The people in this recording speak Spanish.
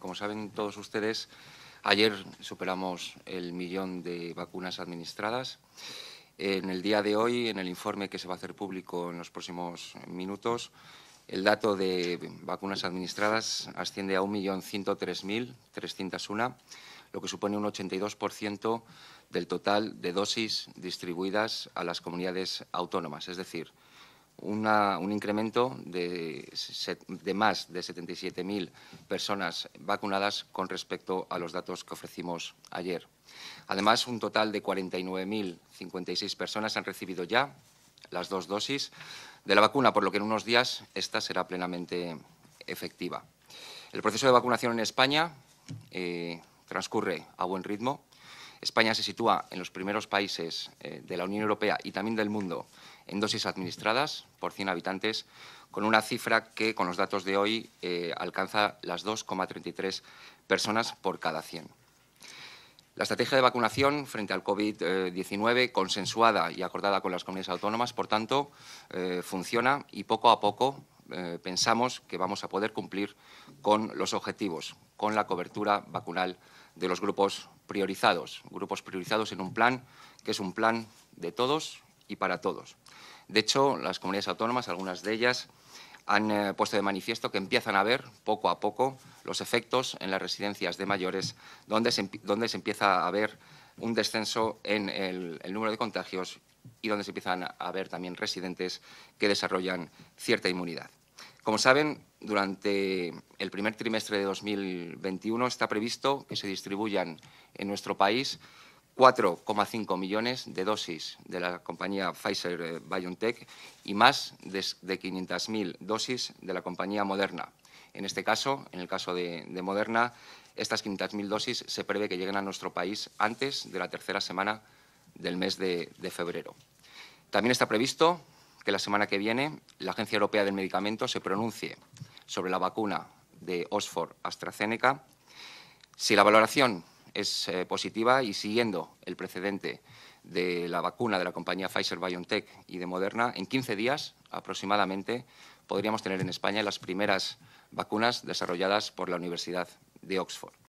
Como saben todos ustedes, ayer superamos el millón de vacunas administradas. En el día de hoy, en el informe que se va a hacer público en los próximos minutos, el dato de vacunas administradas asciende a 1.103.301, lo que supone un 82% del total de dosis distribuidas a las comunidades autónomas, es decir, un incremento de, de más de 77.000 personas vacunadas con respecto a los datos que ofrecimos ayer. Además, un total de 49.056 personas han recibido ya las dos dosis de la vacuna, por lo que en unos días esta será plenamente efectiva. El proceso de vacunación en España eh, transcurre a buen ritmo. España se sitúa en los primeros países eh, de la Unión Europea y también del mundo en dosis administradas por 100 habitantes, con una cifra que, con los datos de hoy, eh, alcanza las 2,33 personas por cada 100. La estrategia de vacunación frente al COVID-19, consensuada y acordada con las comunidades autónomas, por tanto, eh, funciona y poco a poco pensamos que vamos a poder cumplir con los objetivos, con la cobertura vacunal de los grupos priorizados, grupos priorizados en un plan que es un plan de todos y para todos. De hecho, las comunidades autónomas, algunas de ellas, han eh, puesto de manifiesto que empiezan a ver poco a poco los efectos en las residencias de mayores, donde se, donde se empieza a ver un descenso en el, el número de contagios y donde se empiezan a ver también residentes que desarrollan cierta inmunidad. Como saben, durante el primer trimestre de 2021 está previsto que se distribuyan en nuestro país 4,5 millones de dosis de la compañía Pfizer-BioNTech y más de, 500.000 dosis de la compañía Moderna. En este caso, en el caso de, Moderna, estas 500.000 dosis se prevé que lleguen a nuestro país antes de la tercera semana del mes de febrero. También está previsto que la semana que viene la Agencia Europea del Medicamento se pronuncie sobre la vacuna de Oxford AstraZeneca. Si la valoración es eh, positiva y siguiendo el precedente de la vacuna de la compañía Pfizer-BioNTech y de Moderna, en 15 días aproximadamente podríamos tener en España las primeras vacunas desarrolladas por la Universidad de Oxford.